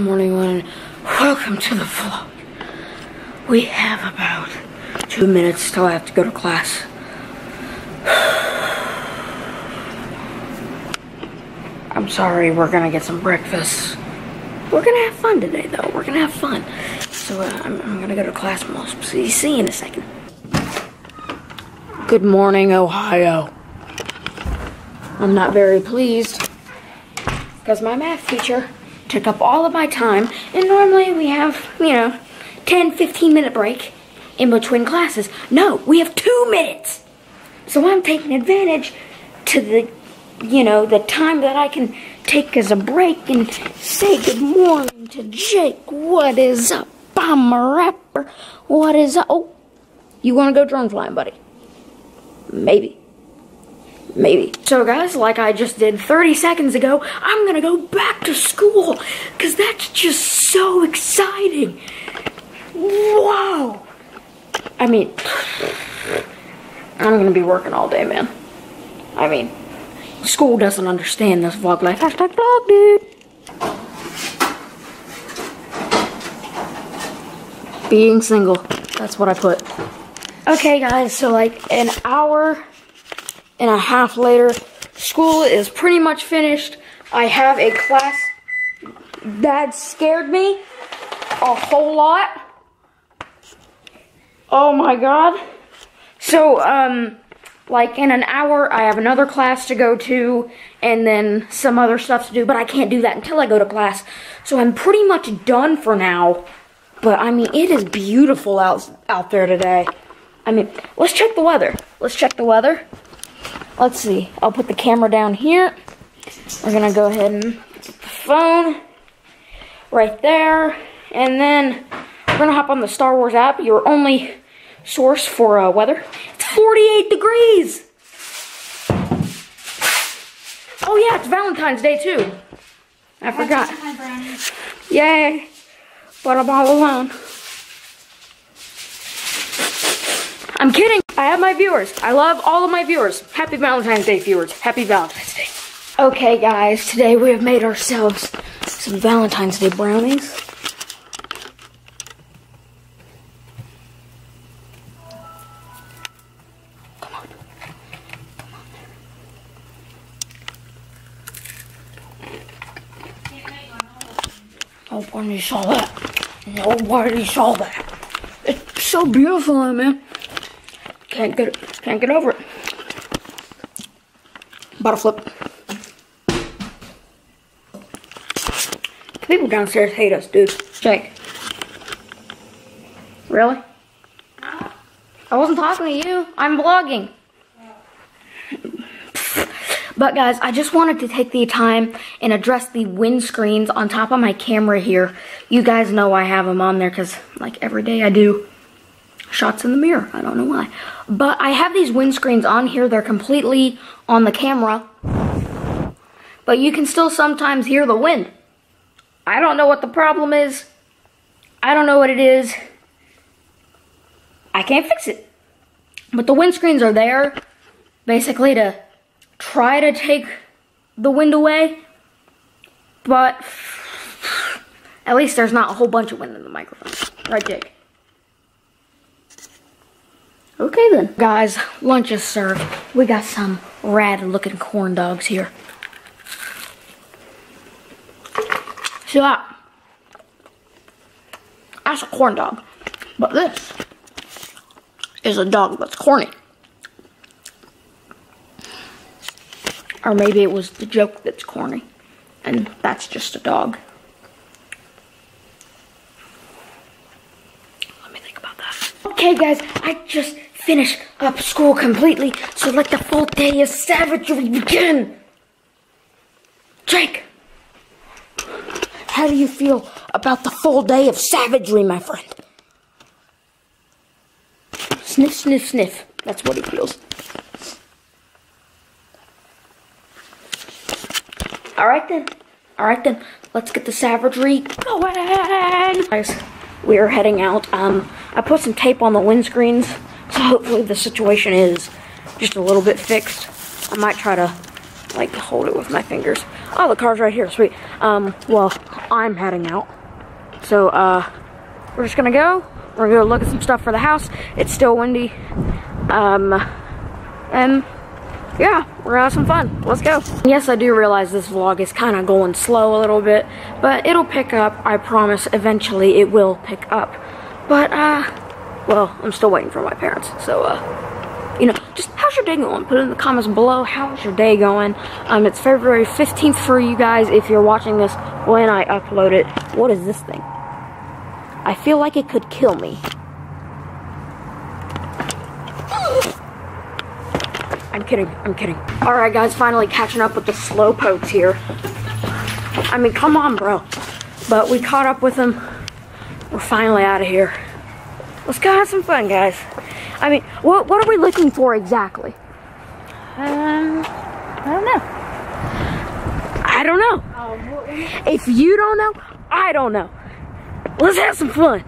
Good morning, and welcome to the vlog. We have about two minutes till I have to go to class. I'm sorry, we're gonna get some breakfast. We're gonna have fun today, though. We're gonna have fun. So uh, I'm, I'm, gonna go to class. We'll see, see you in a second. Good morning, Ohio. I'm not very pleased because my math teacher took up all of my time, and normally we have, you know, 10, 15 minute break in between classes. No, we have two minutes. So I'm taking advantage to the, you know, the time that I can take as a break and say good morning to Jake. What is up? I'm a rapper. What is up? Oh, you want to go drone flying, buddy? Maybe. Maybe. So guys, like I just did 30 seconds ago, I'm gonna go back to school because that's just so exciting. Wow. I mean, I'm gonna be working all day, man. I mean, school doesn't understand this vlog life. Hashtag vlog, dude. Being single. That's what I put. Okay, guys, so like an hour and a half later. School is pretty much finished. I have a class that scared me a whole lot. Oh my god. So, um, like in an hour, I have another class to go to and then some other stuff to do, but I can't do that until I go to class. So I'm pretty much done for now. But I mean, it is beautiful out, out there today. I mean, let's check the weather. Let's check the weather. Let's see. I'll put the camera down here. We're going to go ahead and put the phone right there. And then we're going to hop on the Star Wars app, your only source for uh, weather. It's 48 degrees. Oh, yeah, it's Valentine's Day, too. I forgot. Yay. But I'm all alone. I'm kidding. I have my viewers. I love all of my viewers. Happy Valentine's Day, viewers. Happy Valentine's Day. Okay, guys. Today we have made ourselves some Valentine's Day brownies. Come on. Nobody saw that. Nobody saw that. It's so beautiful, man. Can't get it. Can't get over it. Bottle flip. People downstairs hate us, dude. Jake. Really? I wasn't talking to you. I'm vlogging. But guys, I just wanted to take the time and address the windscreens on top of my camera here. You guys know I have them on there because like every day I do shots in the mirror. I don't know why. But I have these windscreens on here. They're completely on the camera. But you can still sometimes hear the wind. I don't know what the problem is. I don't know what it is. I can't fix it. But the windscreens are there basically to try to take the wind away. But at least there's not a whole bunch of wind in the microphone. Right, Jake? Okay then. Guys, lunch is served. We got some rad looking corn dogs here. See that? Uh, that's a corn dog. But this is a dog that's corny. Or maybe it was the joke that's corny. And that's just a dog. Let me think about that. Okay guys, I just finish up school completely, so let the full day of savagery begin. Jake, how do you feel about the full day of savagery, my friend? Sniff, sniff, sniff. That's what he feels. Alright then. Alright then. Let's get the savagery going. Guys, we are heading out. Um, I put some tape on the windscreens hopefully the situation is just a little bit fixed. I might try to like hold it with my fingers. Oh, the car's right here. Sweet. Um, well, I'm heading out. So, uh, we're just gonna go. We're gonna go look at some stuff for the house. It's still windy. Um, and yeah, we're gonna have some fun. Let's go. Yes, I do realize this vlog is kind of going slow a little bit, but it'll pick up. I promise eventually it will pick up. But, uh, well, I'm still waiting for my parents. So, uh, you know, just how's your day going? Put it in the comments below. How's your day going? Um, it's February 15th for you guys if you're watching this when I upload it. What is this thing? I feel like it could kill me. I'm kidding, I'm kidding. Alright guys, finally catching up with the slow pokes here. I mean, come on, bro. But we caught up with them. We're finally out of here. Let's go have some fun, guys. I mean, what what are we looking for exactly? Um, I don't know. I don't know. If you don't know, I don't know. Let's have some fun.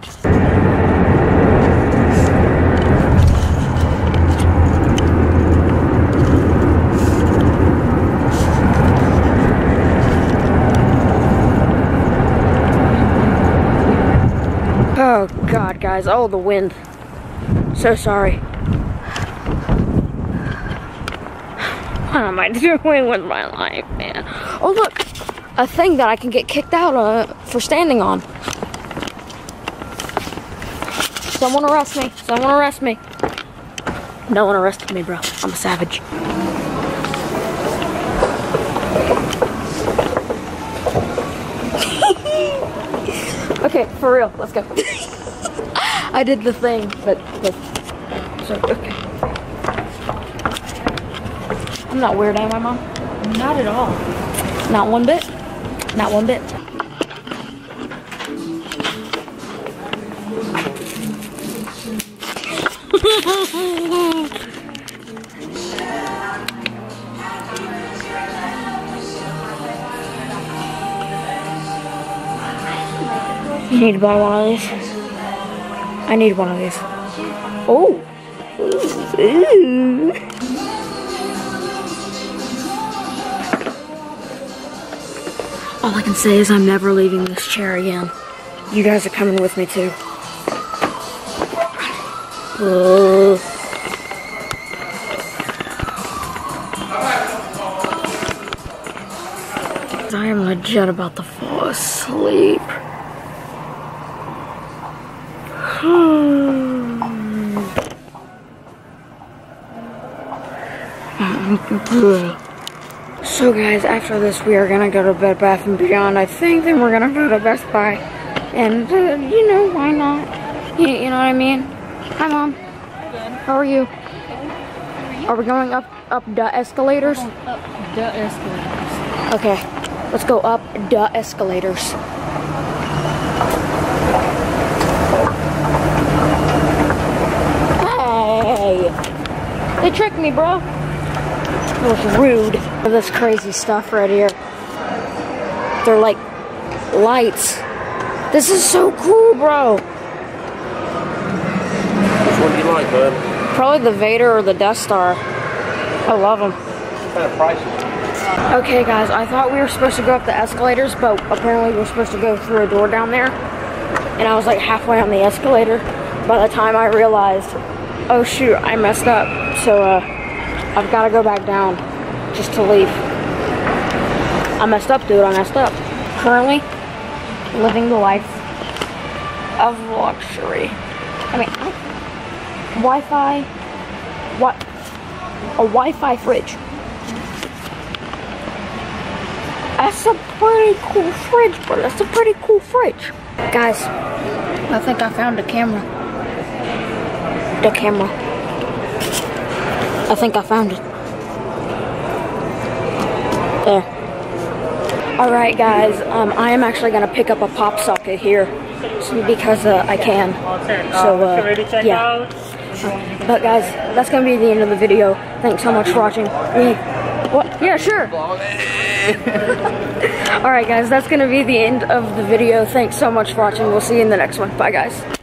Oh god, guys. Oh, the wind. So sorry. What am I doing with my life, man? Oh, look. A thing that I can get kicked out uh, for standing on. Someone arrest me. Someone arrest me. No one arrested me, bro. I'm a savage. okay, for real. Let's go. I did the thing, but, but so okay. I'm not weird, am I, mom? Not at all. Not one bit. Not one bit. You need to buy one of these. I need one of these. Oh. Ooh. All I can say is I'm never leaving this chair again. You guys are coming with me too. Ugh. I am legit about to fall asleep. So guys, after this we are gonna go to Bed Bath & Beyond, I think, then we're gonna go to Best Buy. And, uh, you know, why not? You, you know what I mean? Hi Mom. How are you? Are we going up, up the escalators? Up the escalators. Okay, let's go up the escalators. Tricked me, bro. It was rude. This crazy stuff right here. They're like lights. This is so cool, bro. Which one do you like, bud? Probably the Vader or the Death Star. I love them. Kind of prices? Okay, guys, I thought we were supposed to go up the escalators, but apparently we're supposed to go through a door down there. And I was like halfway on the escalator by the time I realized, oh shoot, I messed up. So, uh, I've got to go back down just to leave. I messed up, dude. I messed up. Currently, living the life of luxury. I mean, Wi-Fi, what? A Wi-Fi fridge. That's a pretty cool fridge, bro. That's a pretty cool fridge. Guys, I think I found the camera. The camera. I think I found it. There. Alright guys, um, I am actually going to pick up a pop socket here because uh, I can. So, uh, yeah. But guys, that's going to be the end of the video. Thanks so much for watching. We, what? Yeah, sure. Alright guys, that's going to be the end of the video. Thanks so much for watching. We'll see you in the next one. Bye guys.